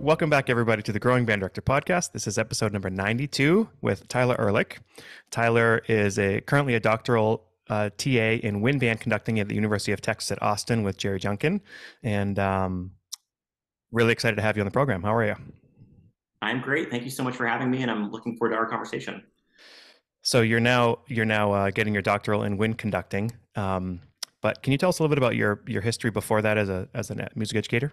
welcome back, everybody, to the Growing Band Director podcast. This is episode number 92 with Tyler Ehrlich. Tyler is a currently a doctoral uh, TA in wind band conducting at the University of Texas at Austin with Jerry Junkin, and um, really excited to have you on the program. How are you? I'm great. Thank you so much for having me, and I'm looking forward to our conversation. So you're now you're now uh, getting your doctoral in wind conducting. Um, but can you tell us a little bit about your your history before that as a as a music educator?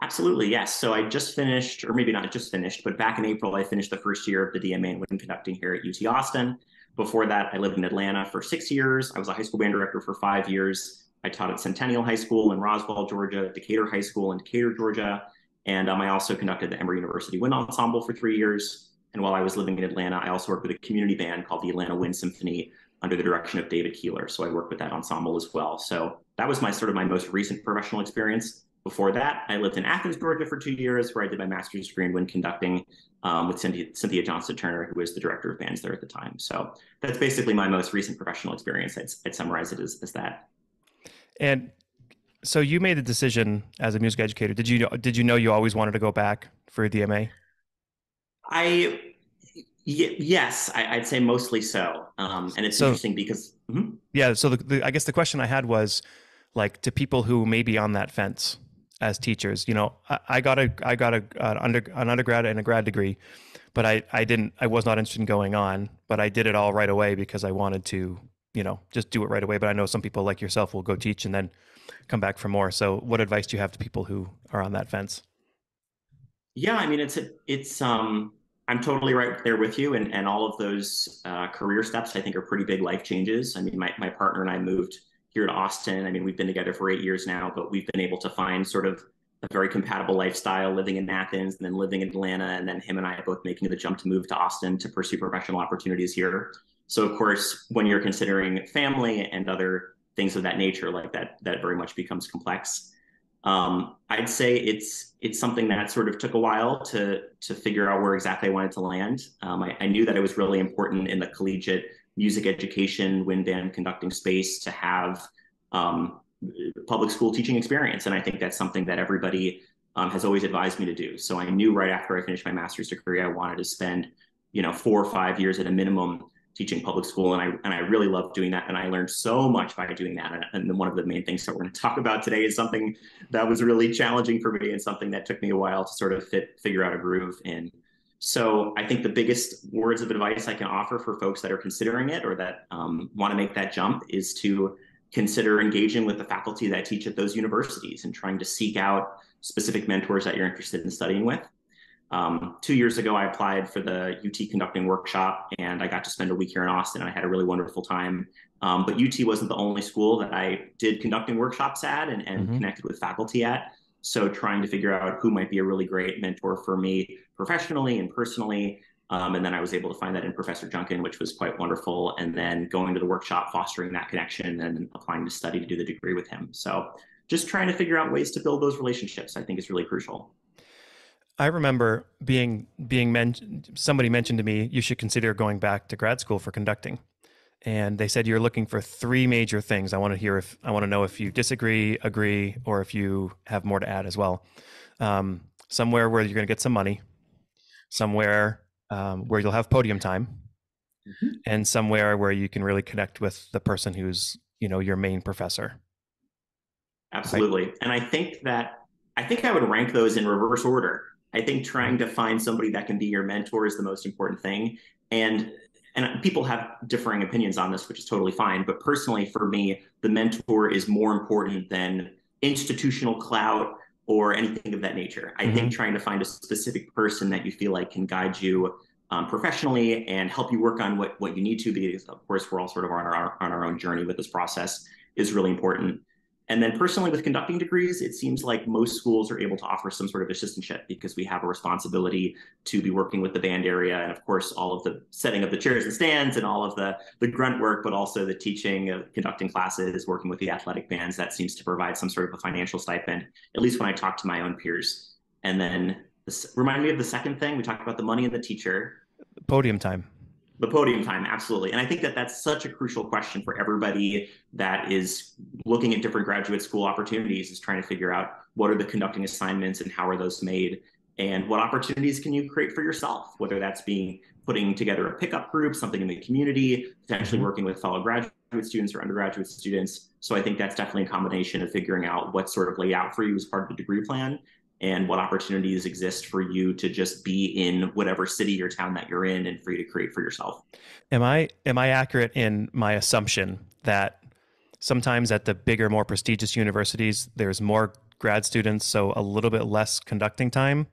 Absolutely, yes. So I just finished, or maybe not just finished, but back in April, I finished the first year of the DMA in wind conducting here at UT Austin. Before that, I lived in Atlanta for six years. I was a high school band director for five years. I taught at Centennial High School in Roswell, Georgia, Decatur High School in Decatur, Georgia. And um, I also conducted the Emory University Wind Ensemble for three years. And while I was living in Atlanta, I also worked with a community band called the Atlanta Wind Symphony under the direction of David Kehler. So I worked with that ensemble as well. So that was my sort of my most recent professional experience. Before that, I lived in Athens, Georgia for two years, where I did my master's degree in wind conducting um, with Cynthia, Cynthia Johnston Turner, who was the director of bands there at the time. So that's basically my most recent professional experience. I'd, I'd summarize it as, as that. And so you made the decision as a music educator. Did you did you know you always wanted to go back for a DMA? I y- yes, I, would say mostly so. Um, and it's so, interesting because mm-hmm. yeah. So the, the, I guess the question I had was like to people who may be on that fence as teachers. You know, I, I got a I got a an, under, an undergrad and a grad degree, but I I didn't I was not interested in going on, but I did it all right away because I wanted to you know just do it right away. But I know some people like yourself will go teach and then come back for more. So, what advice do you have to people who are on that fence? Yeah, I mean, it's a, it's um, I'm totally right there with you, and and all of those uh, career steps I think are pretty big life changes. I mean, my my partner and I moved here to Austin. I mean, we've been together for eight years now, but we've been able to find sort of a very compatible lifestyle living in Athens and then living in Atlanta. And then him and I both making the jump to move to Austin to pursue professional opportunities here. So, of course, when you're considering family and other things of that nature, like that, that very much becomes complex. Um, I'd say it's it's something that sort of took a while to to figure out where exactly I wanted to land. Um, I, I, knew that it was really important in the collegiate music education, wind band conducting space to have um, public school teaching experience, and I think that's something that everybody um, has always advised me to do. So I knew right after I finished my master's degree, I wanted to spend you know four or five years at a minimum teaching public school. And I and I really love doing that. And I learned so much by doing that. And, and one of the main things that we're going to talk about today is something that was really challenging for me and something that took me a while to sort of fit figure out a groove in so I think the biggest words of advice I can offer for folks that are considering it or that um, want to make that jump is to consider engaging with the faculty that teach at those universities and trying to seek out specific mentors that you're interested in studying with um, two years ago, I applied for the UT conducting workshop and I got to spend a week here in Austin. I had a really wonderful time. Um, but UT wasn't the only school that I did conducting workshops at and, and mm-hmm. connected with faculty at. So trying to figure out who might be a really great mentor for me professionally and personally. Um, and then I was able to find that in Professor Junkin, which was quite wonderful. And then going to the workshop, fostering that connection and applying to study to do the degree with him. So just trying to figure out ways to build those relationships, I think is really crucial. I remember being being mentioned. Somebody mentioned to me you should consider going back to grad school for conducting, and they said you're looking for three major things. I want to hear if I want to know if you disagree, agree, or if you have more to add as well. Um, somewhere where you're going to get some money, somewhere um, where you'll have podium time, mm-hmm. and somewhere where you can really connect with the person who's you know your main professor. Absolutely, right? and I think that I think I would rank those in reverse order. I think trying to find somebody that can be your mentor is the most important thing. And and people have differing opinions on this, which is totally fine. But personally, for me, the mentor is more important than institutional clout or anything of that nature. I mm-hmm. think trying to find a specific person that you feel like can guide you um, professionally and help you work on what what you need to, because of course we're all sort of on our on our own journey with this process, is really important. And then personally with conducting degrees, it seems like most schools are able to offer some sort of assistantship because we have a responsibility to be working with the band area and of course all of the setting of the chairs and stands and all of the, the grunt work, but also the teaching of conducting classes, working with the athletic bands, that seems to provide some sort of a financial stipend, at least when I talk to my own peers. And then this, remind me of the second thing, we talked about the money and the teacher. Podium time the podium time absolutely and i think that that's such a crucial question for everybody that is looking at different graduate school opportunities is trying to figure out what are the conducting assignments and how are those made and what opportunities can you create for yourself whether that's being putting together a pickup group something in the community potentially mm-hmm. working with fellow graduate students or undergraduate students so i think that's definitely a combination of figuring out what sort of laid out for you as part of the degree plan and what opportunities exist for you to just be in whatever city or town that you're in and for you to create for yourself am i am i accurate in my assumption that sometimes at the bigger more prestigious universities there's more grad students, so a little bit less conducting time.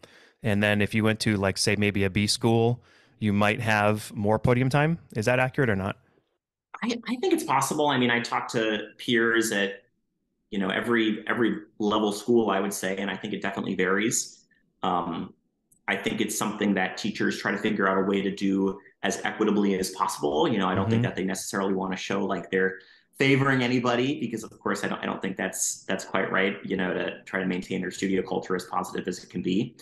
And then if you went to like say maybe a B school, you might have more podium time. Is that accurate or not? I, I think it's possible. I mean, I talk to peers at you know every every level school, I would say, and I think it definitely varies. Um, I think it's something that teachers try to figure out a way to do as equitably as possible. You know, I don't mm-hmm. think that they necessarily want to show like they're favoring anybody because of course I don't I don't think that's that's quite right, you know, to try to maintain their studio culture as positive as it can be.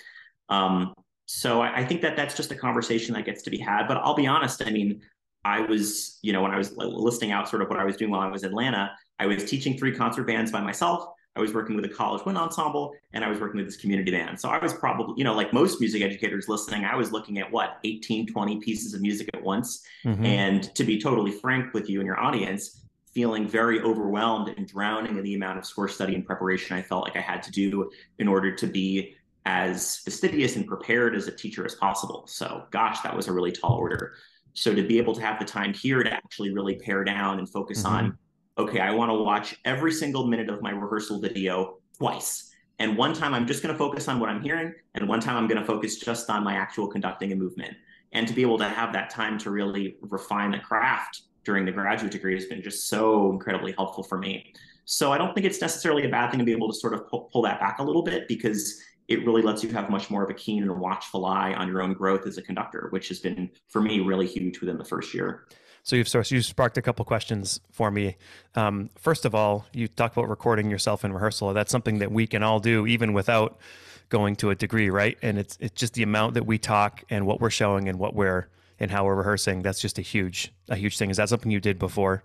Um, so I, I think that that's just a conversation that gets to be had. But I'll be honest, I mean, I was, you know, when I was listing out sort of what I was doing while I was in Atlanta, I was teaching three concert bands by myself. I was working with a college wind ensemble and I was working with this community band. So I was probably, you know, like most music educators listening, I was looking at what, 18, 20 pieces of music at once. Mm-hmm. And to be totally frank with you and your audience, feeling very overwhelmed and drowning in the amount of score study and preparation I felt like I had to do in order to be as fastidious and prepared as a teacher as possible. So, gosh, that was a really tall order. So, to be able to have the time here to actually really pare down and focus mm-hmm. on, okay, I want to watch every single minute of my rehearsal video twice. And one time I'm just going to focus on what I'm hearing, and one time I'm going to focus just on my actual conducting and movement. And to be able to have that time to really refine the craft during the graduate degree has been just so incredibly helpful for me. So I don't think it's necessarily a bad thing to be able to sort of pull, pull that back a little bit because it really lets you have much more of a keen and watchful eye on your own growth as a conductor, which has been for me really huge within the first year. So you've so you sparked a couple questions for me. Um, first of all, you talk about recording yourself in rehearsal. That's something that we can all do even without going to a degree, right? And it's it's just the amount that we talk and what we're showing and what we're and how we're rehearsing. That's just a huge, a huge thing. Is that something you did before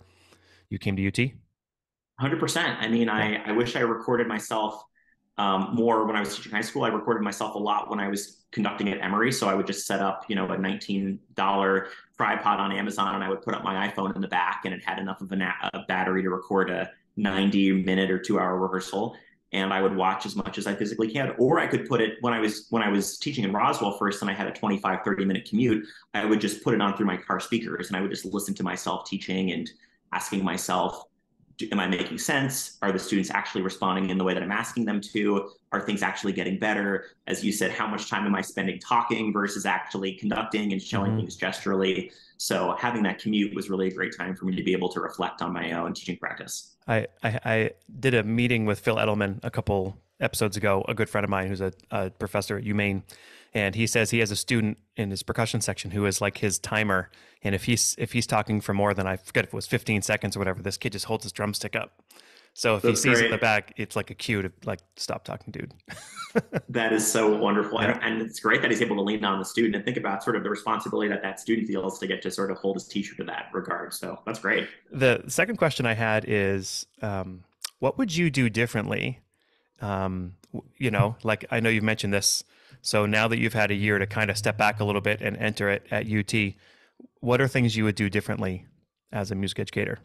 you came to UT? Hundred percent. I mean, I, I wish I recorded myself um, more when I was teaching high school. I recorded myself a lot when I was conducting at Emory. So I would just set up, you know, a $19 tripod on Amazon and I would put up my iPhone in the back and it had enough of a, na- a battery to record a 90 minute or two hour rehearsal and I would watch as much as I physically can. Or I could put it when I was when I was teaching in Roswell first and I had a 25, 30 minute commute, I would just put it on through my car speakers and I would just listen to myself teaching and asking myself, am I making sense? Are the students actually responding in the way that I'm asking them to? Are things actually getting better? As you said, how much time am I spending talking versus actually conducting and showing mm-hmm. things gesturally? So having that commute was really a great time for me to be able to reflect on my own teaching practice. I, I, I did a meeting with Phil Edelman a couple episodes ago, a good friend of mine who's a, a professor at UMaine and he says he has a student in his percussion section who is like his timer. And if he's if he's talking for more than i forget if it was 15 seconds or whatever this kid just holds his drumstick up. So if That's he sees it in the back it's like a cue to like stop talking dude. That is so wonderful. Yeah. and, and, it's great that he's able to lean on the student and think about sort of the responsibility that that student feels to get to sort of hold his teacher to that regard. So that's great. The second question i had is um, what would you do differently? Um, you know like i know you've mentioned this so now that you've had a year to kind of step back a little bit and enter it at UT, what are things you would do differently as a music educator?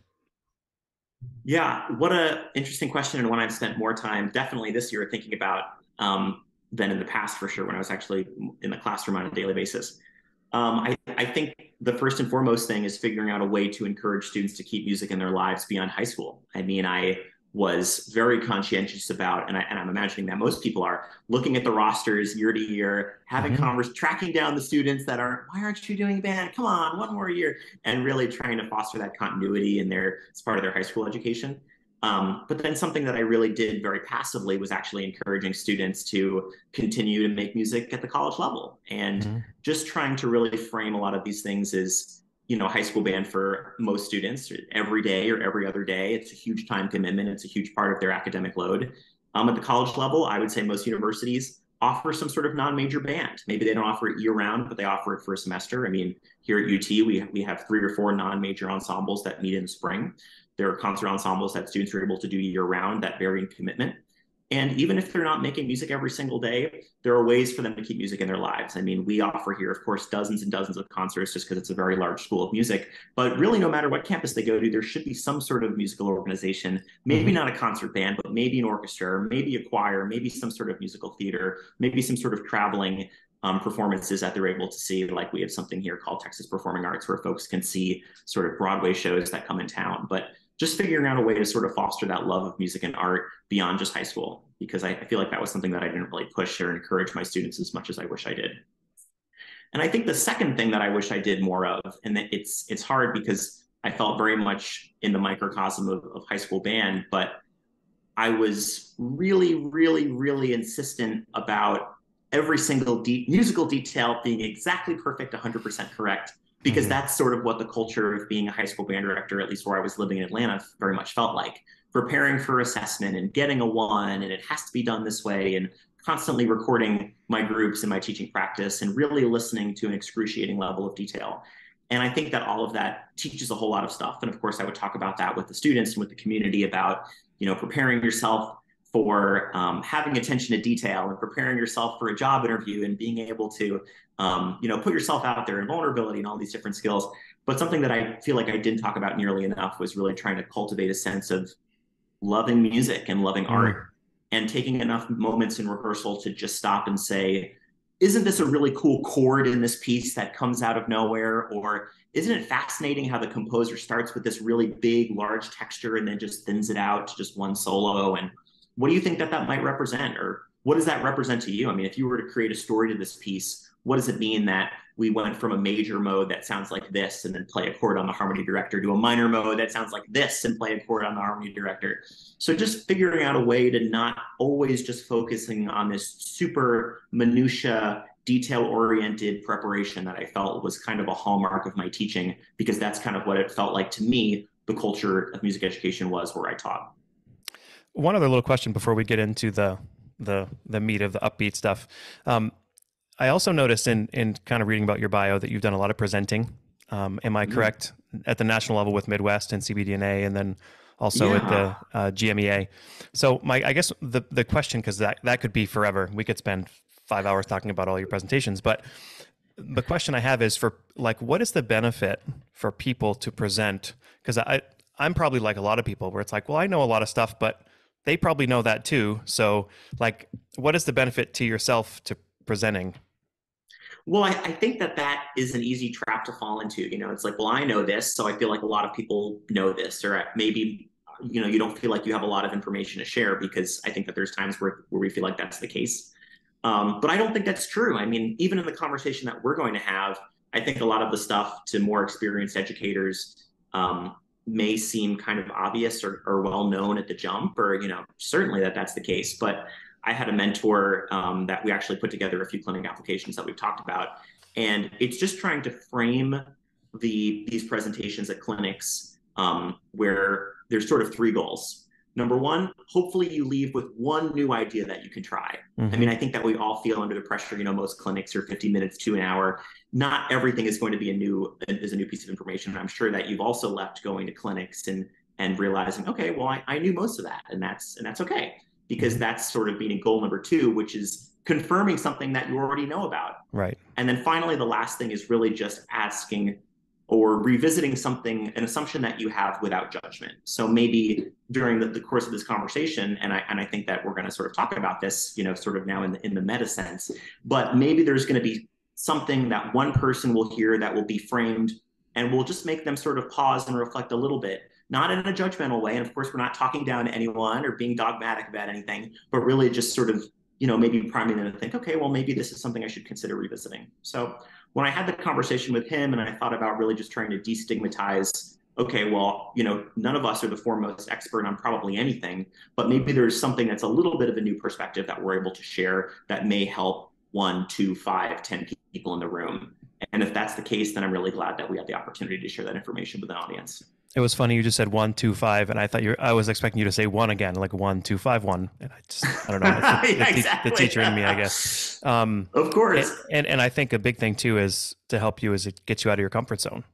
Yeah, what a interesting question and one I've spent more time definitely this year thinking about um, than in the past for sure when I was actually in the classroom on a daily basis. Um, I, I think the first and foremost thing is figuring out a way to encourage students to keep music in their lives beyond high school. I mean, I was very conscientious about, and, I, and I'm imagining that most people are looking at the rosters year to year, having mm-hmm. converse, tracking down the students that are, why aren't you doing band? Come on, one more year, and really trying to foster that continuity in their as part of their high school education. Um, but then something that I really did very passively was actually encouraging students to continue to make music at the college level, and mm-hmm. just trying to really frame a lot of these things as you know high school band for most students every day or every other day. It's a huge time commitment. It's a huge part of their academic load. Um, at the college level i would say most universities offer some sort of non-major band. Maybe they don't offer it year round but they offer it for a semester. I mean here at ut we, we have three or four non-major ensembles that meet in spring. There are concert ensembles that students are able to do year round that vary in commitment And even if they're not making music every single day, there are ways for them to keep music in their lives. I mean, we offer here, of course, dozens and dozens of concerts just because it's a very large school of music. But really, no matter what campus they go to, there should be some sort of musical organization, maybe mm-hmm. not a concert band, but maybe an orchestra, maybe a choir, maybe some sort of musical theater, maybe some sort of traveling um, performances that they're able to see. Like we have something here called Texas Performing Arts where folks can see sort of Broadway shows that come in town. But just figuring out a way to sort of foster that love of music and art beyond just high school, because I, I feel like that was something that I didn't really push or encourage my students as much as I wish I did. And I think the second thing that I wish I did more of, and that it's it's hard because I felt very much in the microcosm of, of high school band, but I was really, really, really insistent about every single de- musical detail being exactly perfect, 100% correct, because mm-hmm. that's sort of what the culture of being a high school band director, at least where I was living in Atlanta, very much felt like. Preparing for assessment and getting a one, and it has to be done this way, and constantly recording my groups and my teaching practice, and really listening to an excruciating level of detail. And I think that all of that teaches a whole lot of stuff. And of course, I would talk about that with the students and with the community about, you know, preparing yourself for um, having attention to detail and preparing yourself for a job interview and being able to um, you know put yourself out there and vulnerability and all these different skills. But something that i feel like i didn't talk about nearly enough was really trying to cultivate a sense of loving music and loving mm. art and taking enough moments in rehearsal to just stop and say isn't this a really cool chord in this piece that comes out of nowhere? Or isn't it fascinating how the composer starts with this really big large texture and then just thins it out to just one solo? And what do you think that that might represent? Or what does that represent to you? I mean if you were to create a story to this piece what does it mean that we went from a major mode that sounds like this and then play a chord on the harmony director to a minor mode that sounds like this and play a chord on the harmony director? So just figuring out a way to not always just focusing on this super minutia detail oriented preparation that i felt was kind of a hallmark of my teaching because that's kind of what it felt like to me the culture of music education was where i taught one other little question before we get into the the the meat of the upbeat stuff. Um, I also noticed in in kind of reading about your bio that you've done a lot of presenting. Um, am I mm-hmm. correct at the national level with Midwest and CBDNA, and then also yeah. at the uh, GMEA? So my I guess the the question because that that could be forever. We could spend five hours talking about all your presentations, but the question I have is for like what is the benefit for people to present? Because I I'm probably like a lot of people where it's like, well, I know a lot of stuff, but they probably know that too. So, like, what is the benefit to yourself to presenting? Well, I, I, think that that is an easy trap to fall into. You know, it's like, well, I know this, so I feel like a lot of people know this, or maybe you know you don't feel like you have a lot of information to share because I think that there's times where where we feel like that's the case. Um, but I don't think that's true. I mean, even in the conversation that we're going to have, I think a lot of the stuff to more experienced educators um, may seem kind of obvious or, or well known at the jump, or you know, certainly that that's the case. But I had a mentor um, that we actually put together a few clinic applications that we've talked about, and it's just trying to frame the these presentations at clinics um, where there's sort of three goals. Number one, hopefully you leave with one new idea that you can try. Mm-hmm. I mean, I think that we all feel under the pressure. You know, most clinics are 50 minutes to an hour. Not everything is going to be a new is a new piece of information. I'm sure that you've also left going to clinics and and realizing, okay, well, I, I knew most of that, and that's and that's okay because mm-hmm. that's sort of being a goal number two, which is confirming something that you already know about. Right. And then finally, the last thing is really just asking or revisiting something, an assumption that you have without judgment. So maybe during the, the course of this conversation, and I and I think that we're going to sort of talk about this, you know, sort of now in the, in the meta sense, but maybe there's going to be something that one person will hear that will be framed and will just make them sort of pause and reflect a little bit, not in a judgmental way. And of course, we're not talking down to anyone or being dogmatic about anything, but really just sort of, you know, maybe priming them to think, okay, well, maybe this is something I should consider revisiting. So when I had the conversation with him and I thought about really just trying to destigmatize, okay, well, you know, none of us are the foremost expert on probably anything, but maybe there's something that's a little bit of a new perspective that we're able to share that may help one, two, five, ten people in the room. And if that's the case, then I'm really glad that we had the opportunity to share that information with an audience. It was funny. You just said one, two, five, and I thought you. I was expecting you to say one again, like one, two, five, one. And I just, I don't know. The, yeah, the, exactly. the, teacher in me, I guess. Um, of course. And, and, and I think a big thing too is to help you is it gets you out of your comfort zone.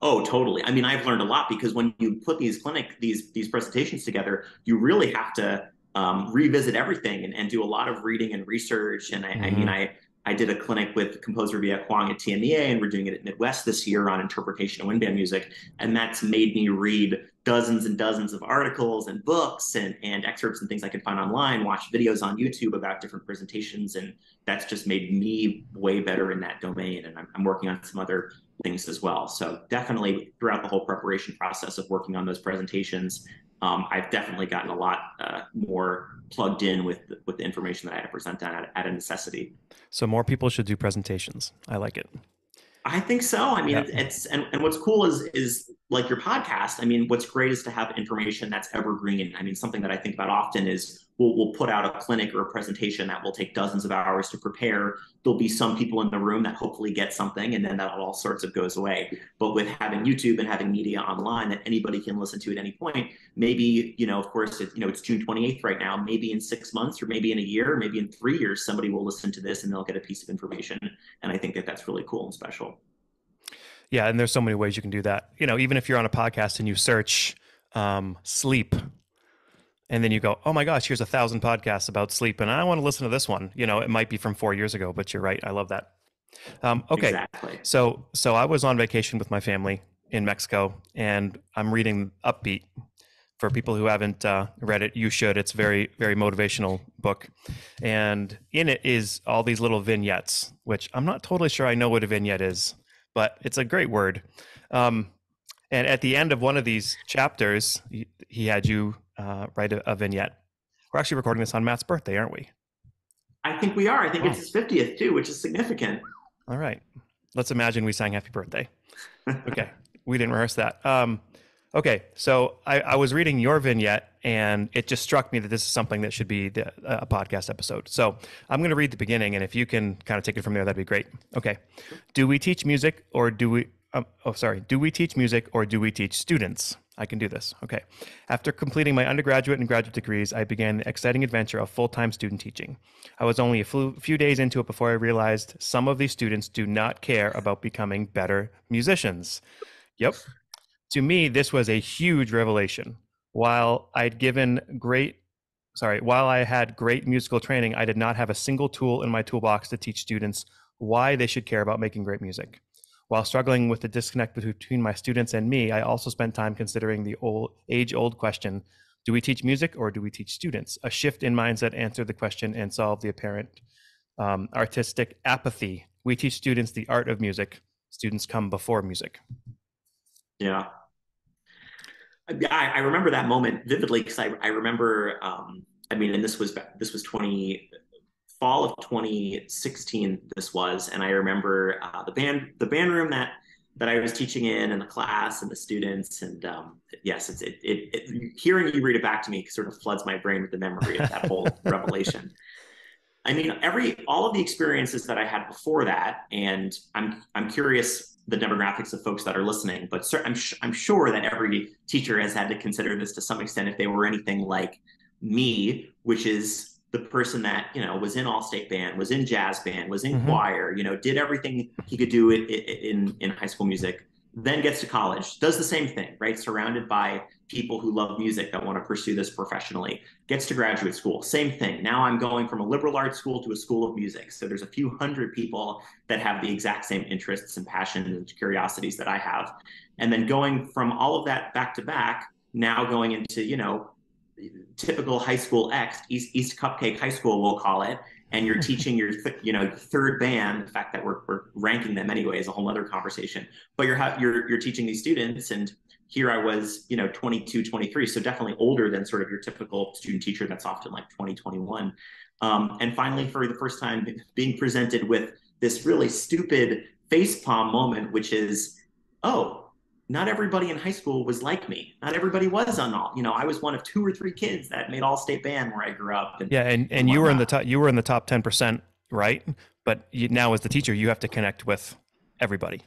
Oh, totally. I mean, I've learned a lot because when you put these clinic these these presentations together, you really have to um, revisit everything and, and do a lot of reading and research. And I, mm-hmm. I mean. I I did a clinic with composer Viet Cuong at TMEA, and we're doing it at Midwest this year on interpretation of wind band music. And that's made me read dozens and dozens of articles and books and, and excerpts and things I can find online, watch videos on YouTube about different presentations. And that's just made me way better in that domain. And I'm, I'm working on some other things as well. So definitely throughout the whole preparation process of working on those presentations, um, I've definitely gotten a lot uh, more plugged in with with the information that I had to present at, at a necessity. So more people should do presentations. I like it. I think so. I mean, yeah. it's and, and what's cool is is like your podcast. I mean, what's great is to have information that's evergreen. I mean, something that I think about often is we'll, we'll put out a clinic or a presentation that will take dozens of hours to prepare. There'll be some people in the room that hopefully get something, and then that all sorts of goes away. But with having YouTube and having media online that anybody can listen to at any point, maybe you know, of course, it, you know, it's June 28th right now. Maybe in six months, or maybe in a year, maybe in three years, somebody will listen to this and they'll get a piece of information. And I think that that's really cool and special. Yeah, and there's so many ways you can do that. You know, even if you're on a podcast and you search um, sleep and then you go, oh my gosh, here's a thousand podcasts about sleep, and I want to listen to this one. You know, it might be from four years ago, but you're right. I love that. Um, okay, exactly. so so I was on vacation with my family in Mexico, and I'm reading Upbeat. For people who haven't uh, read it, you should. It's very very motivational book, and in it is all these little vignettes, which I'm not totally sure I know what a vignette is, but it's a great word. Um, and at the end of one of these chapters, he, he had you uh, write a, a, vignette. We're actually recording this on Matt's birthday, aren't we? I think we are. I think oh. it's his 50th too, which is significant. All right. Let's imagine we sang happy birthday. Okay. we didn't rehearse that. Um, okay. So I, I, was reading your vignette and it just struck me that this is something that should be the, a podcast episode. So I'm going to read the beginning and if you can kind of take it from there, that'd be great. Okay. Do we teach music or do we, um, oh, sorry. Do we teach music or do we teach students? I can do this. Okay. After completing my undergraduate and graduate degrees, I began the exciting adventure of full time student teaching. I was only a few days into it before I realized some of these students do not care about becoming better musicians. Yep. To me, this was a huge revelation. While I'd given great, sorry, while I had great musical training, I did not have a single tool in my toolbox to teach students why they should care about making great music. While struggling with the disconnect between my students and me, I also spent time considering the old age-old question, do we teach music or do we teach students? A shift in mindset answered the question and solved the apparent um, artistic apathy. We teach students the art of music. Students come before music. Yeah. I, I remember that moment vividly because I, I remember, um, I mean, and this was this was 20, fall of 2016 this was and i remember uh, the band the band room that that i was teaching in and the class and the students and um, yes it's it, it, it, hearing you read it back to me sort of floods my brain with the memory of that whole revelation. I mean every all of the experiences that i had before that and i'm i'm curious the demographics of folks that are listening but I'm, I'm sure that every teacher has had to consider this to some extent if they were anything like me which is the person that you know was in all state band was in jazz band was in mm-hmm. choir you know did everything he could do in, in in high school music then gets to college does the same thing right? Surrounded by people who love music that want to pursue this professionally gets to graduate school same thing. Now i'm going from a liberal arts school to a school of music. So there's a few hundred people that have the exact same interests and passions and curiosities that i have. And then going from all of that back to back now going into you know typical high school X, East, East Cupcake High School, we'll call it, and you're teaching your th- you know third band. The fact that we're, we're ranking them anyway is a whole other conversation. But you're ha- you're you're teaching these students, and here I was, you know, 22, 23, so definitely older than sort of your typical student teacher that's often like 20, 21. Um, and finally, for the first time, being presented with this really stupid face palm moment, which is, oh, not everybody in high school was like me. Not everybody was on all. You know, I was one of two or three kids that made all state band where I grew up. And, yeah, and, and you were in the top. You were in the top ten percent, right? But you, now, as the teacher, you have to connect with everybody.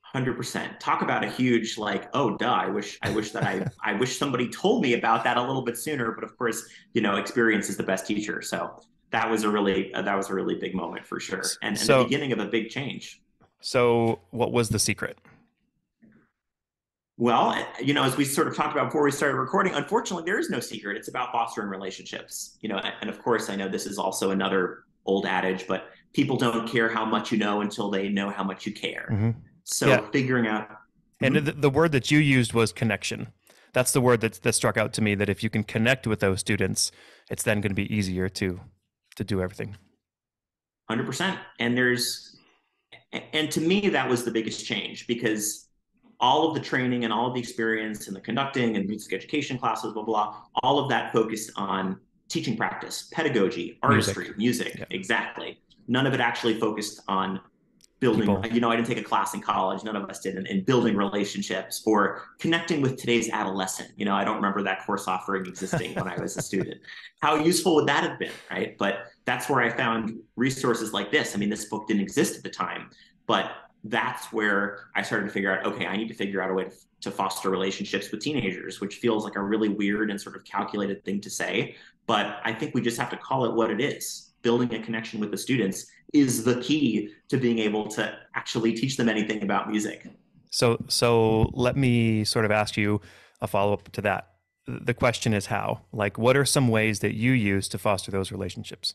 Hundred percent. Talk about a huge like, oh, duh. I wish, I wish that I, I wish somebody told me about that a little bit sooner. But of course, you know, experience is the best teacher. So that was a really, uh, that was a really big moment for sure, and, and so, the beginning of a big change. So, what was the secret? Well, you know, as we sort of talked about before we started recording, unfortunately, there is no secret. It's about fostering relationships. You know, and of course, I know this is also another old adage, but people don't care how much you know until they know how much you care. Mm-hmm. So yeah. figuring out. And mm-hmm. the, the word that you used was connection. That's the word that that struck out to me. That if you can connect with those students, it's then going to be easier to to do everything. Hundred percent. And there's, and to me, that was the biggest change because all of the training and all of the experience and the conducting and music education classes, blah, blah, all of that focused on teaching practice, pedagogy, artistry, music, music yeah. exactly. None of it actually focused on building, People. you know, I didn't take a class in college, none of us did, in, in, building relationships or connecting with today's adolescent. You know, I don't remember that course offering existing when I was a student. How useful would that have been, right? But that's where I found resources like this. I mean, this book didn't exist at the time, but that's where I started to figure out, okay, I need to figure out a way to, to, foster relationships with teenagers, which feels like a really weird and sort of calculated thing to say. But I think we just have to call it what it is. Building a connection with the students is the key to being able to actually teach them anything about music. So, so let me sort of ask you a follow up to that. The question is how? Like, what are some ways that you use to foster those relationships?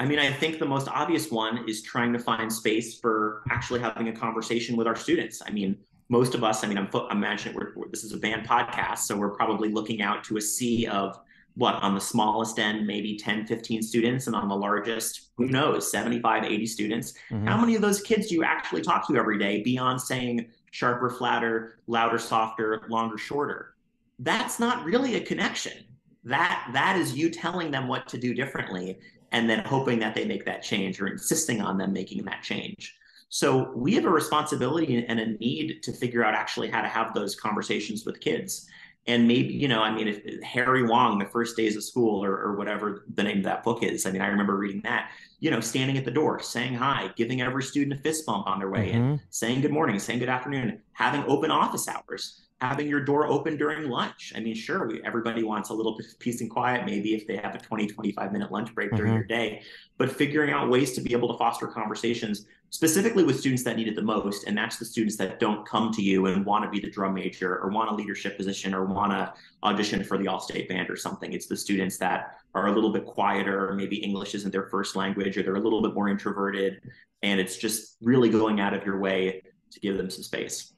I mean, I think the most obvious one is trying to find space for actually having a conversation with our students. I mean, most of us, I mean, I'm, I'm imagining we're, we're, this is a band podcast, so we're probably looking out to a sea of what on the smallest end, maybe 10, 15 students, and on the largest, who knows, 75, 80 students. Mm-hmm. How many of those kids do you actually talk to every day beyond saying sharper, flatter, louder, softer, longer, shorter? That's not really a connection. That that is you telling them what to do differently and then hoping that they make that change or insisting on them making that change. So we have a responsibility and a need to figure out actually how to have those conversations with kids. And maybe, you know, I mean, if Harry Wong, the first days of school or, or whatever the name of that book is, I mean, I remember reading that, you know, standing at the door, saying hi, giving every student a fist bump on their way mm-hmm. in, saying good morning, saying good afternoon, having open office hours having your door open during lunch. I mean, sure, we, everybody wants a little bit of peace and quiet, maybe if they have a 20, 25 minute lunch break during mm-hmm. their day, but figuring out ways to be able to foster conversations specifically with students that need it the most. And that's the students that don't come to you and want to be the drum major or want a leadership position or want to audition for the all state band or something. It's the students that are a little bit quieter, or maybe English isn't their first language, or they're a little bit more introverted. And it's just really going out of your way to give them some space.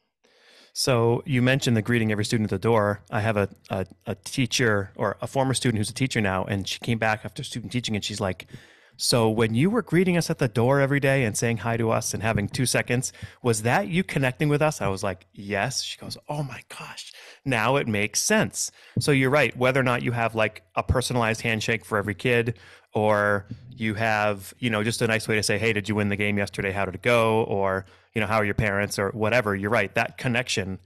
So you mentioned the greeting every student at the door. I have a, a, a, teacher or a former student who's a teacher now, and she came back after student teaching, and she's like, "So when you were greeting us at the door every day and saying hi to us and having two seconds, was that you connecting with us?" I was like, "Yes." She goes, "Oh my gosh, now it makes sense." So you're right. Whether or not you have like a personalized handshake for every kid, or you have you know just a nice way to say, "Hey, did you win the game yesterday? How did it go?" or you know how are your parents or whatever you're right that connection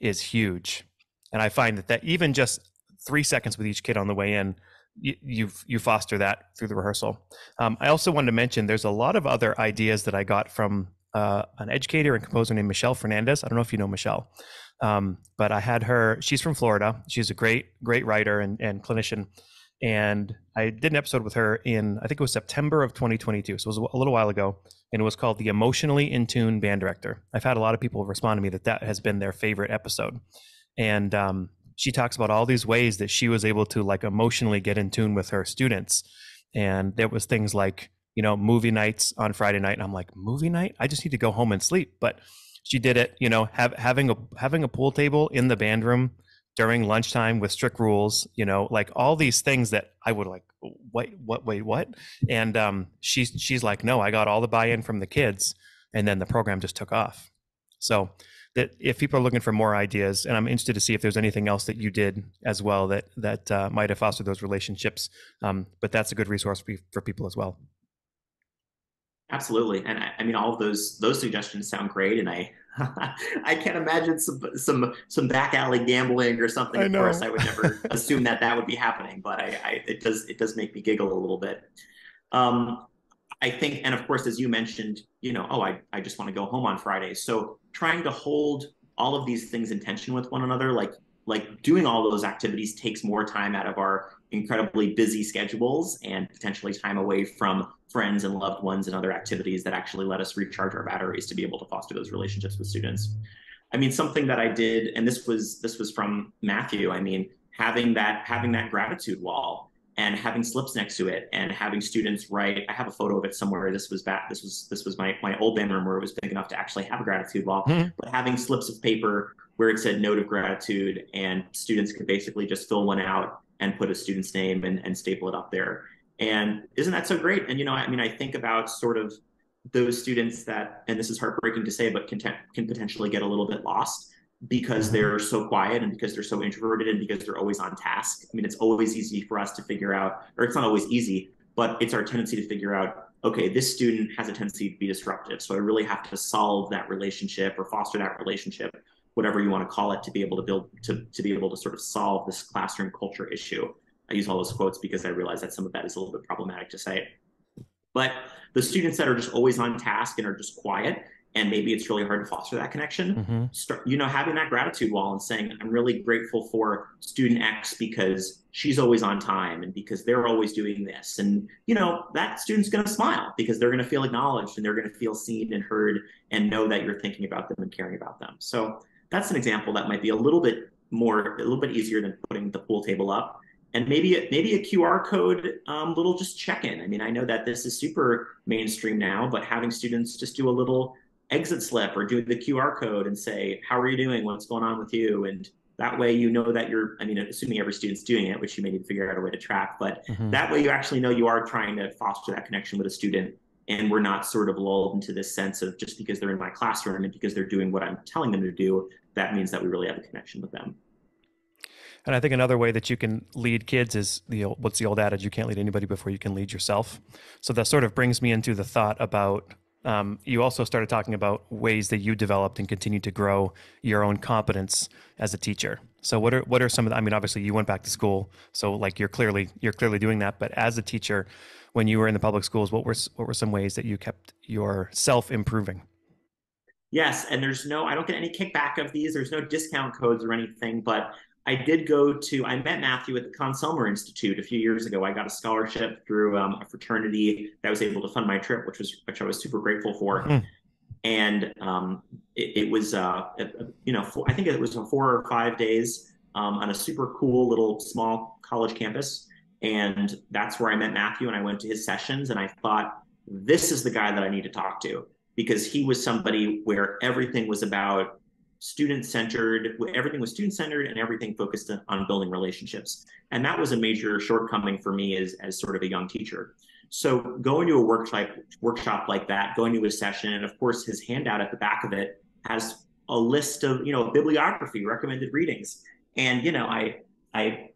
is huge. And i find that that even just three seconds with each kid on the way in you you, you foster that through the rehearsal. Um, i also wanted to mention there's a lot of other ideas that i got from uh, an educator and composer named michelle fernandez. I don't know if you know michelle um, but i had her she's from florida. She's a great great writer and, and clinician and I did an episode with her in I think it was September of 2022, so it was a little while ago, and it was called "The Emotionally in Tune Band Director." I've had a lot of people respond to me that that has been their favorite episode, and um, she talks about all these ways that she was able to like emotionally get in tune with her students, and there was things like you know movie nights on Friday night, and I'm like movie night, I just need to go home and sleep, but she did it, you know, have, having a having a pool table in the band room during lunchtime with strict rules, you know, like all these things that I would like, wait, what, wait, what? And um, she's, she's like, no, I got all the buy-in from the kids. And then the program just took off. So that if people are looking for more ideas, and I'm interested to see if there's anything else that you did as well that, that uh, might have fostered those relationships. Um, but that's a good resource for, for people as well. Absolutely. And I, I mean, all of those, those suggestions sound great. And I, I can't imagine some some some back alley gambling or something. Of course, I would never assume that that would be happening, but I, I, it does it does make me giggle a little bit. Um, I think, and of course, as you mentioned, you know, oh, I I just want to go home on Fridays. So trying to hold all of these things in tension with one another, like like doing all those activities takes more time out of our incredibly busy schedules and potentially time away from friends and loved ones and other activities that actually let us recharge our batteries to be able to foster those relationships with students. I mean, something that I did, and this was this was from Matthew. I mean, having that having that gratitude wall and having slips next to it and having students write i have a photo of it somewhere this was back this was this was my, my old band room where it was big enough to actually have a gratitude wall mm-hmm. but having slips of paper where it said note of gratitude and students could basically just fill one out and put a student's name and, and staple it up there and isn't that so great and you know i mean i think about sort of those students that and this is heartbreaking to say but can, can potentially get a little bit lost because mm-hmm. they're so quiet and because they're so introverted and because they're always on task. I mean, it's always easy for us to figure out, or it's not always easy, but it's our tendency to figure out, okay, this student has a tendency to be disruptive. So I really have to solve that relationship or foster that relationship, whatever you want to call it, to be able to build, to, to be able to sort of solve this classroom culture issue. I use all those quotes because I realize that some of that is a little bit problematic to say. But the students that are just always on task and are just quiet, and maybe it's really hard to foster that connection mm-hmm. start you know having that gratitude wall and saying i'm really grateful for student x because she's always on time and because they're always doing this and you know that student's going to smile because they're going to feel acknowledged and they're going to feel seen and heard and know that you're thinking about them and caring about them so that's an example that might be a little bit more a little bit easier than putting the pool table up and maybe a, maybe a QR code um, little just check in. I mean, I know that this is super mainstream now, but having students just do a little exit slip or do the QR code and say, how are you doing? What's going on with you? And that way you know that you're, I mean, assuming every student's doing it, which you may need to figure out a way to track, but mm-hmm. that way you actually know you are trying to foster that connection with a student. And we're not sort of lulled into this sense of just because they're in my classroom and because they're doing what I'm telling them to do, that means that we really have a connection with them. And I think another way that you can lead kids is the old, what's the old adage? You can't lead anybody before you can lead yourself. So that sort of brings me into the thought about um, you also started talking about ways that you developed and continued to grow your own competence as a teacher. So what are what are some of the, I mean obviously you went back to school so like you're clearly you're clearly doing that but as a teacher when you were in the public schools what were what were some ways that you kept yourself improving? Yes, and there's no I don't get any kickback of these there's no discount codes or anything but I did go to, I met Matthew at the Conn-Selmer Institute a few years ago. I got a scholarship through um, a fraternity that was able to fund my trip, which was, which I was super grateful for. Mm. And um, it, it, was, uh, you know, four, I think it was four or five days um, on a super cool little small college campus. And that's where I met Matthew and I went to his sessions and I thought, this is the guy that I need to talk to because he was somebody where everything was about student centered everything was student centered and everything focused on building relationships. And that was a major shortcoming for me as, as sort of a young teacher. So going to a workshop workshop like that going to a session and of course his handout at the back of it has a list of you know bibliography recommended readings. And you know i i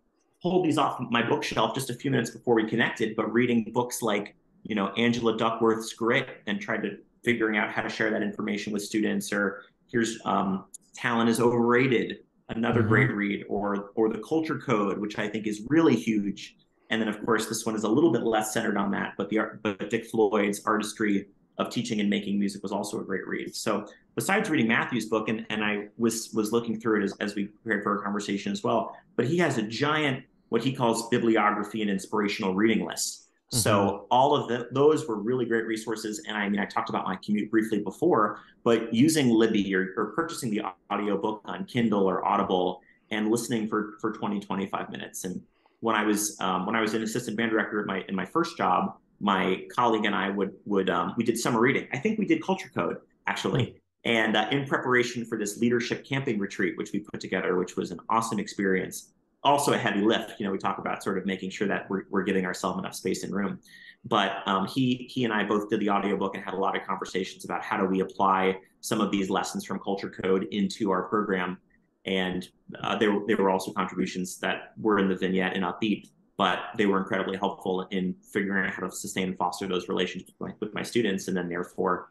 pulled these off my bookshelf just a few minutes before we connected but reading books like you know angela duckworth's grit and tried to figuring out how to share that information with students or here's um, talent is overrated another mm-hmm. great read or or the culture code which i think is really huge and then of course this one is a little bit less centered on that but the but dick floyd's artistry of teaching and making music was also a great read so besides reading matthew's book and, and i was was looking through it as, as we prepared for our conversation as well but he has a giant what he calls bibliography and inspirational reading lists. Mm-hmm. So all of the, those were really great resources. And I mean, I talked about my commute briefly before, but using Libby or, or purchasing the audio book on Kindle or Audible and listening for, for 20, 25 minutes. And when I was, um, when I was an assistant band director at my, in my first job, my colleague and I would, would, um, we did summer reading. I think we did culture code actually. Mm-hmm. And uh, in preparation for this leadership camping retreat, which we put together, which was an awesome experience, also a heavy lift. You know, we talk about sort of making sure that we're, we're giving ourselves enough space and room. But um, he he and I both did the audiobook and had a lot of conversations about how do we apply some of these lessons from Culture Code into our program. And uh, there, there were also contributions that were in the vignette and upbeat, but they were incredibly helpful in figuring out how to sustain and foster those relationships with my, with my students. And then therefore,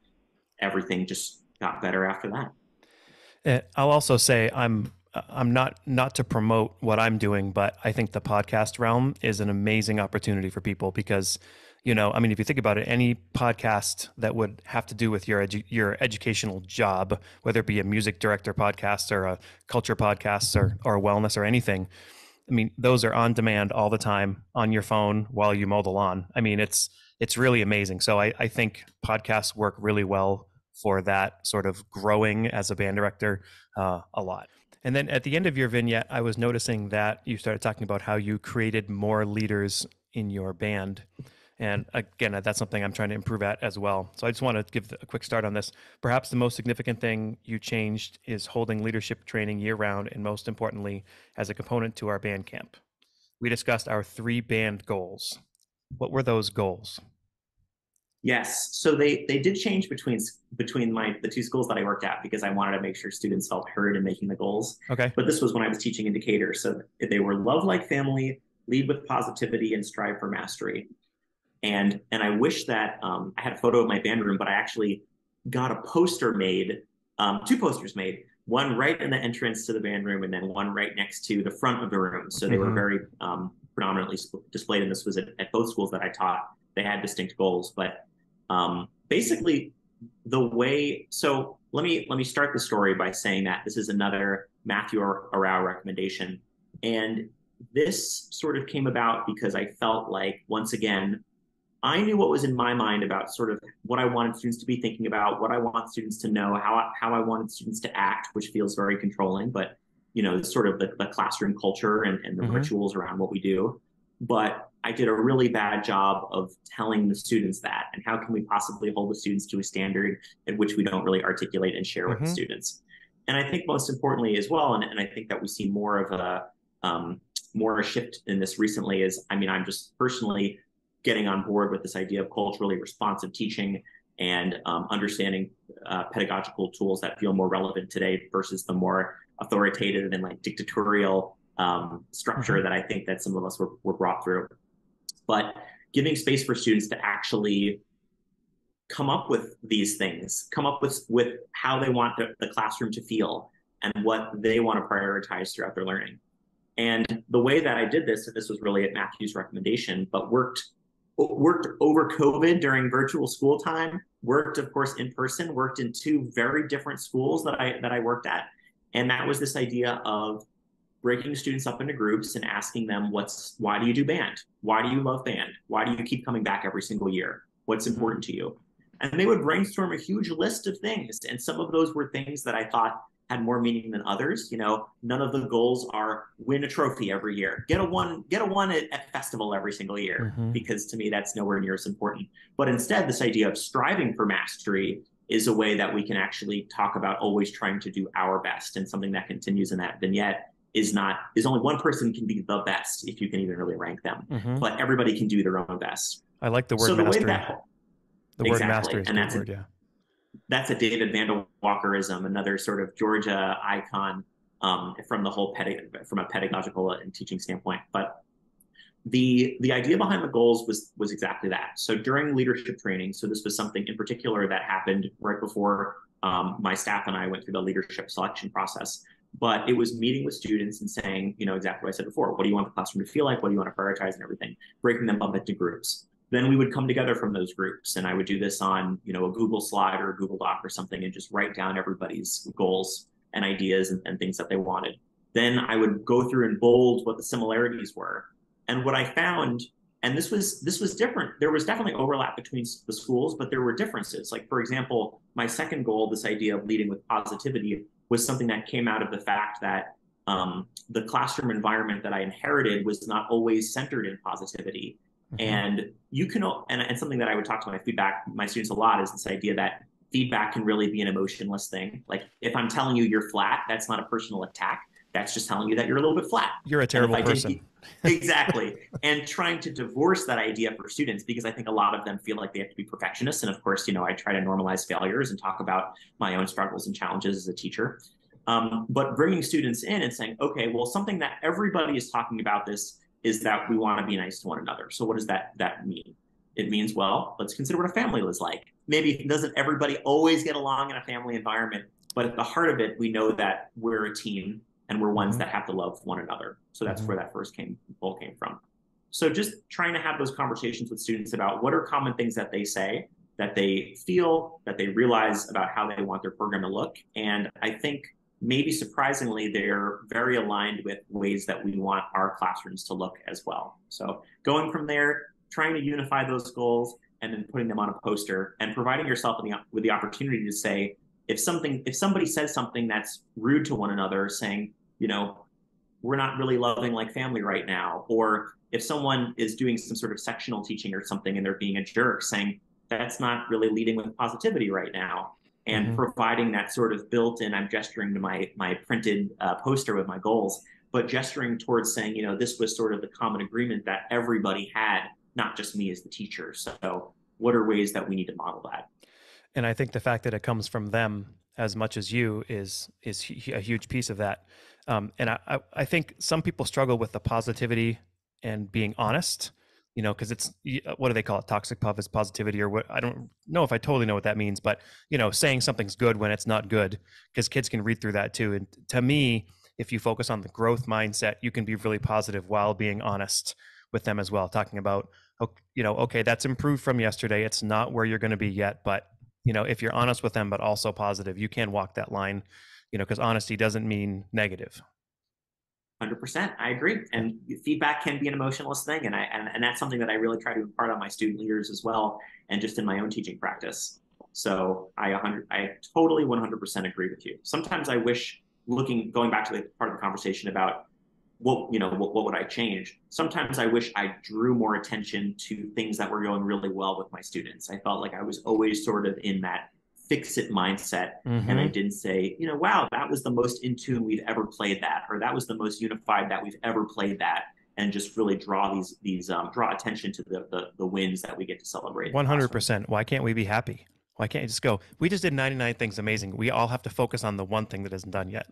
everything just got better after that. Uh, I'll also say I'm I'm not not to promote what I'm doing, but I think the podcast realm is an amazing opportunity for people because, you know, I mean, if you think about it, any podcast that would have to do with your edu- your educational job, whether it be a music director podcast or a culture podcast or or wellness or anything, I mean, those are on demand all the time on your phone while you mow the lawn. I mean, it's it's really amazing. So I, I think podcasts work really well for that sort of growing as a band director uh, a lot. And then at the end of your vignette, I was noticing that you started talking about how you created more leaders in your band. And again, that's something I'm trying to improve at as well. So I just want to give a quick start on this. Perhaps the most significant thing you changed is holding leadership training year round, and most importantly, as a component to our band camp. We discussed our three band goals. What were those goals? Yes, so they they did change between between my the two schools that I worked at because I wanted to make sure students felt heard in making the goals. Okay. But this was when I was teaching in Decatur, so they were love like family, lead with positivity, and strive for mastery. And and I wish that um, I had a photo of my band room, but I actually got a poster made, um, two posters made, one right in the entrance to the band room, and then one right next to the front of the room. So they mm-hmm. were very um, predominantly displayed, and this was at, at both schools that I taught. They had distinct goals, but um, basically, the way so let me let me start the story by saying that this is another Matthew Arau recommendation, and this sort of came about because I felt like once again I knew what was in my mind about sort of what I wanted students to be thinking about, what I want students to know, how I, how I wanted students to act, which feels very controlling, but you know, sort of the, the classroom culture and, and the mm-hmm. rituals around what we do. But I did a really bad job of telling the students that. And how can we possibly hold the students to a standard in which we don't really articulate and share mm-hmm. with the mm-hmm. students? And I think most importantly as well, and, and I think that we see more of a um, more a shift in this recently is, I mean, I'm just personally getting on board with this idea of culturally responsive teaching and um, understanding uh, pedagogical tools that feel more relevant today versus the more authoritative and like dictatorial um, structure mm-hmm. that I think that some of us were, were brought through but giving space for students to actually come up with these things, come up with with how they want the, the classroom to feel and what they want to prioritize throughout their learning. And the way that I did this, and this was really at Matthew's recommendation, but worked worked over COVID during virtual school time, worked of course in person, worked in two very different schools that I that I worked at. And that was this idea of breaking students up into groups and asking them what's why do you do band? Why do you love band? Why do you keep coming back every single year? What's important to you? And they would brainstorm a huge list of things. And some of those were things that i thought had more meaning than others. You know none of the goals are win a trophy every year. Get a one get a one at, at festival every single year mm-hmm. because to me that's nowhere near as important. But instead this idea of striving for mastery is a way that we can actually talk about always trying to do our best and something that continues in that vignette is not is only one person can be the best if you can even really rank them. Mm-hmm. but everybody can do their own best. I like the word so the mastery. that, the word mastery is and that's word, a, yeah. that's a david vandal walkerism another sort of georgia icon um, from the whole pedag- from a pedagogical and teaching standpoint. But the the idea behind the goals was was exactly that. So during leadership training so this was something in particular that happened right before um, my staff and i went through the leadership selection process but it was meeting with students and saying, you know, exactly what I said before. What do you want the classroom to feel like? What do you want to prioritize and everything? Breaking them up into groups. Then we would come together from those groups, and I would do this on, you know, a Google slide or a Google Doc or something, and just write down everybody's goals and ideas and, and things that they wanted. Then I would go through and bold what the similarities were. And what I found and this was this was different there was definitely overlap between the schools but there were differences like for example my second goal this idea of leading with positivity was something that came out of the fact that um, the classroom environment that I inherited was not always centered in positivity. Mm-hmm. And you can, and, and something that I would talk to my feedback, my students a lot is this idea that feedback can really be an emotionless thing. Like if I'm telling you you're flat, that's not a personal attack that's just telling you that you're a little bit flat. You're a terrible person. exactly. and trying to divorce that idea for students because I think a lot of them feel like they have to be perfectionists. And of course, you know, I try to normalize failures and talk about my own struggles and challenges as a teacher. Um, but bringing students in and saying, okay, well, something that everybody is talking about this is that we want to be nice to one another. So what does that that mean? It means, well, let's consider what a family is like. Maybe doesn't everybody always get along in a family environment, but at the heart of it, we know that we're a team and we're ones mm-hmm. that have to love one another. So that's mm-hmm. where that first came goal came from. So just trying to have those conversations with students about what are common things that they say, that they feel, that they realize about how they want their program to look. And I think maybe surprisingly, they're very aligned with ways that we want our classrooms to look as well. So going from there, trying to unify those goals, and then putting them on a poster and providing yourself the, with the opportunity to say if something if somebody says something that's rude to one another saying you know we're not really loving like family right now. Or if someone is doing some sort of sectional teaching or something and they're being a jerk saying that's not really leading with positivity right now and mm-hmm. providing that sort of built-in i'm gesturing to my my printed uh, poster with my goals but gesturing towards saying you know this was sort of the common agreement that everybody had not just me as the teacher. So what are ways that we need to model that? And i think the fact that it comes from them as much as you is is a huge piece of that um, and I, I think some people struggle with the positivity and being honest you know because it's uh, what do they call it? Toxic positivity or what i don't know if i totally know what that means but you know saying something's good when it's not good because kids can read through that too. And to me if you focus on the growth mindset you can be really positive while being honest with them as well talking about you know okay that's improved from yesterday. It's not where you're going to be yet but you know if you're honest with them but also positive you can walk that line you know because honesty doesn't mean negative. 100% i agree and feedback can be an emotionless thing and i and, and that's something that i really try to impart on my student leaders as well and just in my own teaching practice. So i 100 i totally 100% agree with you. Sometimes i wish looking going back to the part of the conversation about what you know what, what would i change? Sometimes i wish i drew more attention to things that were going really well with my students. I felt like i was always sort of in that fix it mindset mm-hmm. and I mm-hmm. didn't say, you know, wow, that was the most in tune we've ever played that, or that was the most unified that we've ever played that, and just really draw these these um, draw attention to the, the the wins that we get to celebrate. One hundred percent. Why can't we be happy? Why can't you just go? We just did ninety nine things amazing. We all have to focus on the one thing that isn't done yet.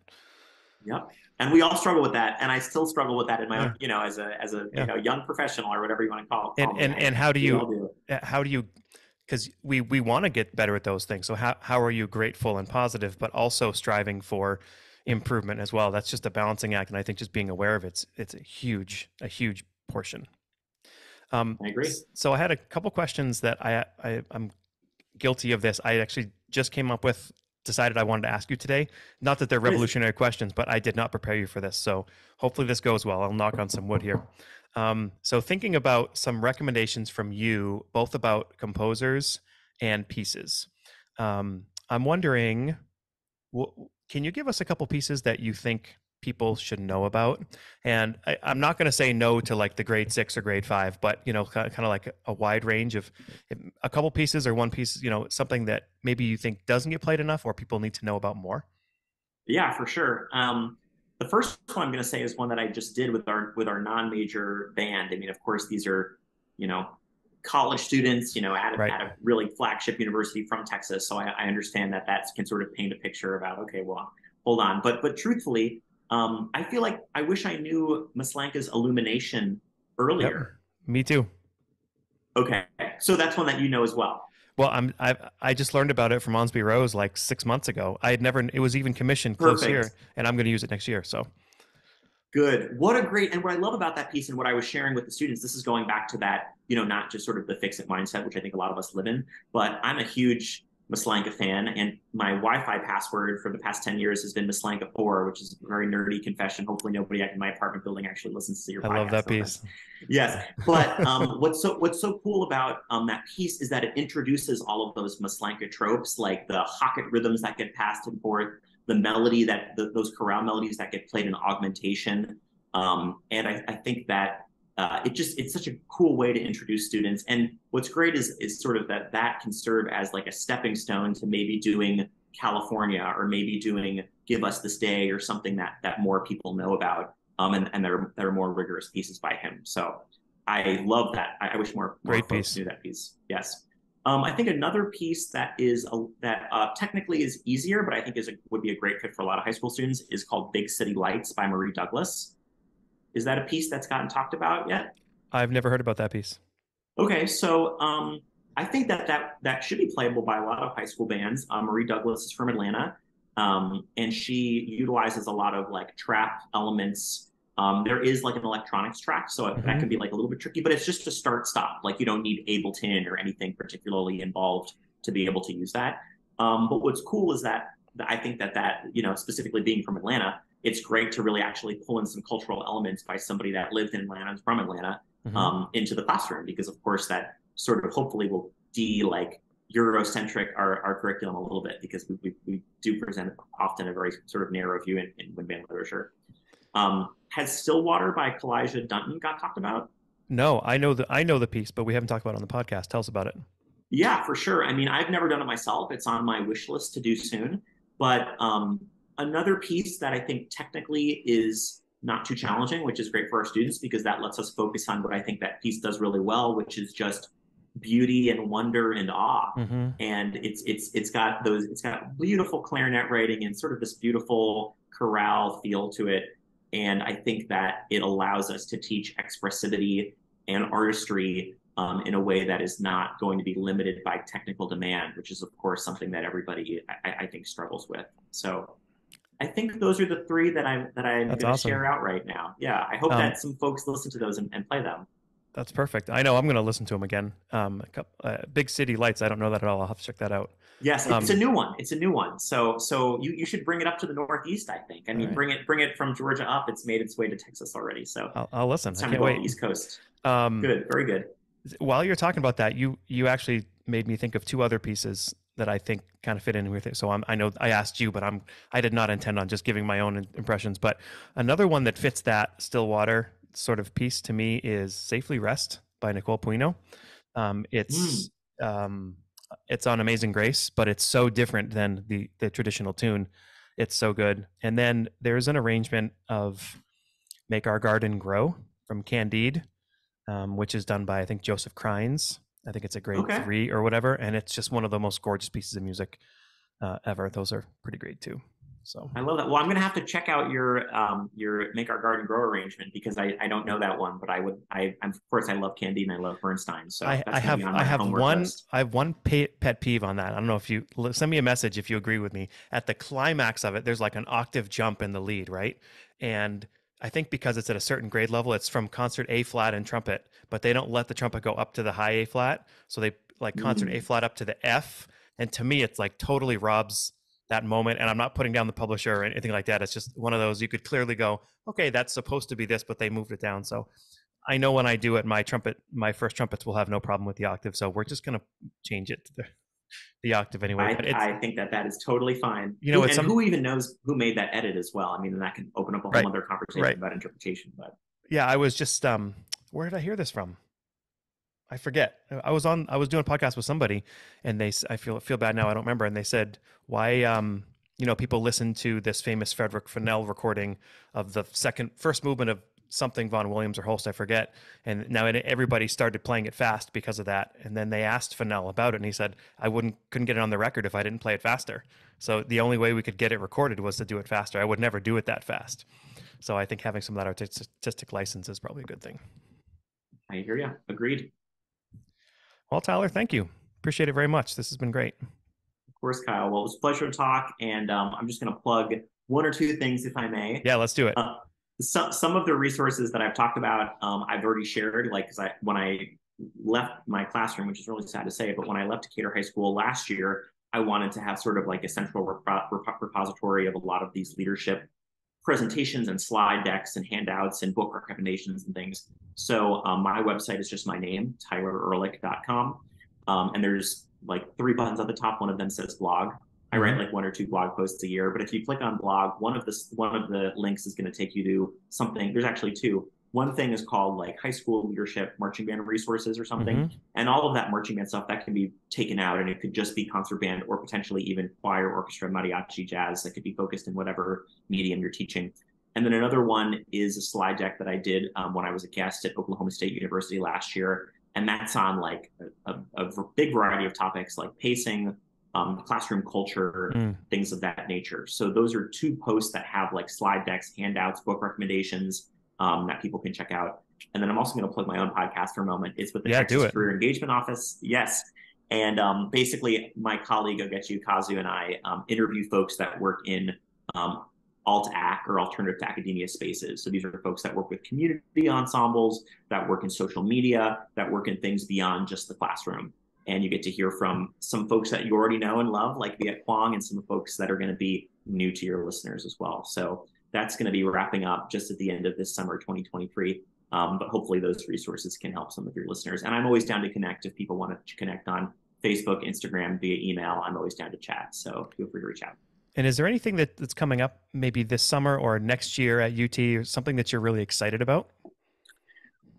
Yep. And we all struggle with that, and I still struggle with that in my yeah. own, you know, as a as a yeah. you know young professional or whatever you want to call. it. and and, and how do you how do you because we we want to get better at those things. So how how are you grateful and positive, but also striving for improvement as well? That's just a balancing act, and I think just being aware of it's it's a huge a huge portion. Um, I agree. So I had a couple questions that I, I I'm guilty of this. I actually just came up with decided I wanted to ask you today. Not that they're revolutionary questions, but I did not prepare you for this. So hopefully this goes well. I'll knock on some wood here. Um, so thinking about some recommendations from you, both about composers and pieces. Um, I'm wondering, can you give us a couple pieces that you think people should know about? And I, am not going to say no to like the grade six or grade five, but you know, kind of like a wide range of a couple pieces or one piece, you know, something that maybe you think doesn't get played enough or people need to know about more. Yeah, for sure. Um, the first one I'm going to say is one that I just did with our with our non-major band. I mean, of course, these are you know college students, you know, at a, right. at a really flagship university from Texas. So I, I, understand that that can sort of paint a picture about okay, well, hold on, but but truthfully, um, I feel like I wish I knew Maslanka's Illumination earlier. Yep. Me too. Okay, so that's one that you know as well. Well, I'm I I just learned about it from Onsby Rose like six months ago. I had never it was even commissioned close Perfect. here, and I'm going to use it next year. So good. What a great and what I love about that piece and what I was sharing with the students. This is going back to that you know not just sort of the fix it mindset, which I think a lot of us live in, but I'm a huge Maslanka fan, and my Wi-Fi password for the past ten years has been Maslanka Four, which is a very nerdy confession. Hopefully, nobody in my apartment building actually listens to your. I love that piece. Yes, but um, what's so what's so cool about um, that piece is that it introduces all of those Maslanka tropes, like the Hocket rhythms that get passed and forth, the melody that the, those chorale melodies that get played in augmentation, um, and I, I think that uh, it just it's such a cool way to introduce students. And what's great is is sort of that that can serve as like a stepping stone to maybe doing California or maybe doing Give Us This Day or something that that more people know about. Um, and and there there are more rigorous pieces by him. So I love that. I, I wish more, more great folks piece. knew that piece. Yes. Um, I think another piece that is a, that uh, technically is easier, but I think is a, would be a great fit for a lot of high school students is called Big City Lights by Marie Douglas. Is that a piece that's gotten talked about yet? I've never heard about that piece. Okay, so um, I think that that that should be playable by a lot of high school bands. Uh, Marie Douglas is from Atlanta, um, and she utilizes a lot of like trap elements. Um, there is like an electronics track, so mm-hmm. that can be like a little bit tricky, but it's just a start stop. Like you don't need Ableton or anything particularly involved to be able to use that. Um, but what's cool is that I think that that you know specifically being from Atlanta, it's great to really actually pull in some cultural elements by somebody that lived in Atlanta and from Atlanta mm-hmm. um, into the classroom because of course that sort of hopefully will de like Eurocentric our, our curriculum a little bit because we, we, we do present often a very sort of narrow view in, in band literature. Um, has Stillwater by Kalijah Dunton got talked about? No, I know the I know the piece, but we haven't talked about it on the podcast. Tell us about it. Yeah, for sure. I mean, I've never done it myself. It's on my wish list to do soon. But um, another piece that I think technically is not too challenging, which is great for our students because that lets us focus on what I think that piece does really well, which is just beauty and wonder and awe. Mm-hmm. And it's it's it's got those it's got beautiful clarinet writing and sort of this beautiful chorale feel to it. And I think that it allows us to teach expressivity and artistry um, in a way that is not going to be limited by technical demand, which is, of course, something that everybody I, I think struggles with. So I think those are the three that I'm that I'm going to awesome. share out right now. Yeah, I hope um, that some folks listen to those and, and, play them. That's perfect. I know I'm going to listen to them again. Um, couple, uh, Big City Lights. I don't know that at all. I'll have to check that out. Yes, it's um, a new one. It's a new one. So so you, you should bring it up to the Northeast. I think. I mean, right. bring it bring it from Georgia up. It's made its way to Texas already. So I'll, I'll listen. It's time I can't to go wait. East Coast. Um, good. Very good while you're talking about that, you you actually made me think of two other pieces that I think kind of fit in with it. So I'm, I know I asked you, but I'm I did not intend on just giving my own impressions. But another one that fits that Stillwater sort of piece to me is "Safely Rest" by Nicole Piunno. Um, it's mm. um, it's on Amazing Grace, but it's so different than the the traditional tune. It's so good. And then there's an arrangement of "Make Our Garden Grow" from Candide um, which is done by I think Joseph Kreines. I think it's a grade okay. three or whatever, and it's just one of the most gorgeous pieces of music uh, ever. Those are pretty great too. So I love that. Well, I'm gonna have to check out your um, your Make Our Garden Grow arrangement because I, I don't know that one, but I would I I'm, of course I love Candide and I love Bernstein. So I, I have I have one list. I have one pet peeve on that. I don't know if you send me a message if you agree with me. At the climax of it, there's like an octave jump in the lead, right? And I think because it's at a certain grade level, it's from concert A flat and trumpet, but they don't let the trumpet go up to the high A flat. So they like concert mm. A flat up to the F. And to me, it's like totally robs that moment. And I'm not putting down the publisher or anything like that. It's just one of those you could clearly go, okay, that's supposed to be this, but they moved it down. So I know when I do it, my trumpet, my first trumpets will have no problem with the octave. So we're just going to change it to the the octave anyway. I, I, think that that is totally fine. You know, who, and some, who even knows who made that edit as well? I mean, that can open up a whole right, other conversation right. about interpretation. But yeah, I was just um, where did I hear this from? I forget. I was on. I was doing a podcast with somebody, and they. I feel feel bad now. I don't remember. And they said why um, you know, people listen to this famous Frederick Fennell recording of the second first movement of something Vaughan Williams or Holst, I forget. And now everybody started playing it fast because of that. And then they asked Fennell about it, and he said, "I wouldn't couldn't get it on the record if I didn't play it faster. So the only way we could get it recorded was to do it faster. I would never do it that fast. So I think having some of that artistic license is probably a good thing." I hear you. Agreed. Well, Tyler, thank you. Appreciate it very much. This has been great. Of course, Kyle. Well, it was a pleasure to talk, and um, I'm just going to plug one or two things, if I may. Yeah, let's do it. Uh, some some of the resources that I've talked about, um, I've already shared. Like, because I when I left my classroom, which is really sad to say, but when I left Decatur High School last year, I wanted to have sort of like a central rep- rep- repository of a lot of these leadership presentations and slide decks and handouts and book recommendations and things. So um, my website is just my name, tylerehrlich.com. Um, and there's like three buttons at the top. One of them says blog. I write like one or two blog posts a year, but if you click on blog, one of the one of the links is going to take you to something. There's actually two. One thing is called like high school leadership marching band resources or something, mm-hmm. and all of that marching band stuff that can be taken out, and it could just be concert band or potentially even choir, orchestra, mariachi, jazz. That could be focused in whatever medium you're teaching. And then another one is a slide deck that I did um, when I was a guest at Oklahoma State University last year, and that's on like a, a, a big variety of topics like pacing, um, classroom culture, mm. things of that nature. So those are two posts that have like slide decks, handouts, book recommendations um, that people can check out. And then I'm also going to plug my own podcast for a moment. It's with the yeah, Texas Career Engagement Office. Yes. And um, basically, my colleague Ogechi Kazu and I um, interview folks that work in um, alt ac or alternative to academia spaces. So these are folks that work with community ensembles, that work in social media, that work in things beyond just the classroom and you get to hear from some folks that you already know and love, like Viet Cuong, and some folks that are going to be new to your listeners as well. So that's going to be wrapping up just at the end of this summer 2023. Um, but hopefully those resources can help some of your listeners. And I'm always down to connect if people want to connect on Facebook, Instagram, via email. I'm always down to chat. So feel free to reach out. And is there anything that, that's coming up maybe this summer or next year at UT or something that you're really excited about?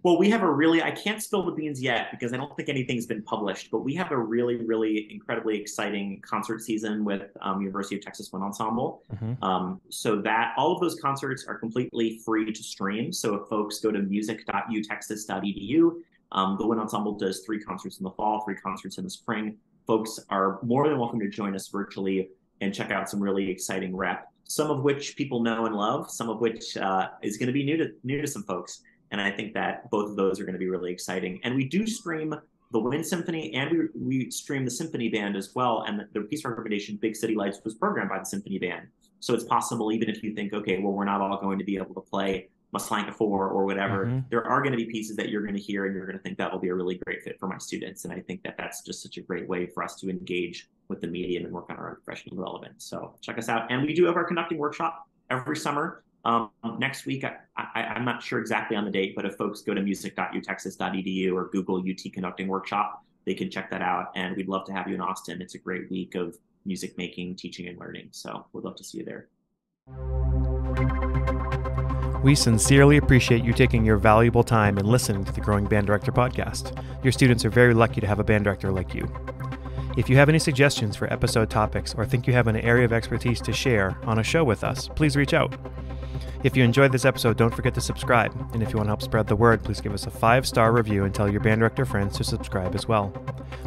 Well, we have a really, I can't spill the beans yet because I don't think anything's been published, but we have a really, really incredibly exciting concert season with um, University of Texas Wind Ensemble. Mm-hmm. Um, so that all of those concerts are completely free to stream. So if folks go to music.utexas.edu, um, the Wind Ensemble does three concerts in the fall, three concerts in the spring. Folks are more than welcome to join us virtually and check out some really exciting rep, some of which people know and love, some of which uh, is going to be new to new to some folks. And I think that both of those are going to be really exciting. And we do stream the Wind Symphony and we, we stream the Symphony Band as well. And the, the piece recommendation, Big City Lights, was programmed by the Symphony Band. So it's possible, even if you think, okay, well, we're not all going to be able to play Maslanka 4 or whatever, mm-hmm. there are going to be pieces that you're going to hear and you're going to think that will be a really great fit for my students. And I think that that's just such a great way for us to engage with the medium and work on our own professional development. So check us out. And we do have our conducting workshop every summer. Um, next week, I, am not sure exactly on the date, but if folks go to music.utexas.edu or Google UT Conducting Workshop, they can check that out. And we'd love to have you in Austin. It's a great week of music making, teaching, and learning. So we'd love to see you there. We sincerely appreciate you taking your valuable time and listening to the Growing Band Director podcast. Your students are very lucky to have a band director like you. If you have any suggestions for episode topics or think you have an area of expertise to share on a show with us, please reach out. If you enjoyed this episode, don't forget to subscribe. And if you want to help spread the word, please give us a five star review and tell your band director friends to subscribe as well.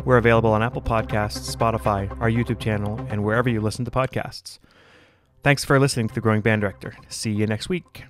We're available on Apple Podcasts, Spotify, our YouTube channel, and wherever you listen to podcasts. Thanks for listening to The Growing Band Director. See you next week.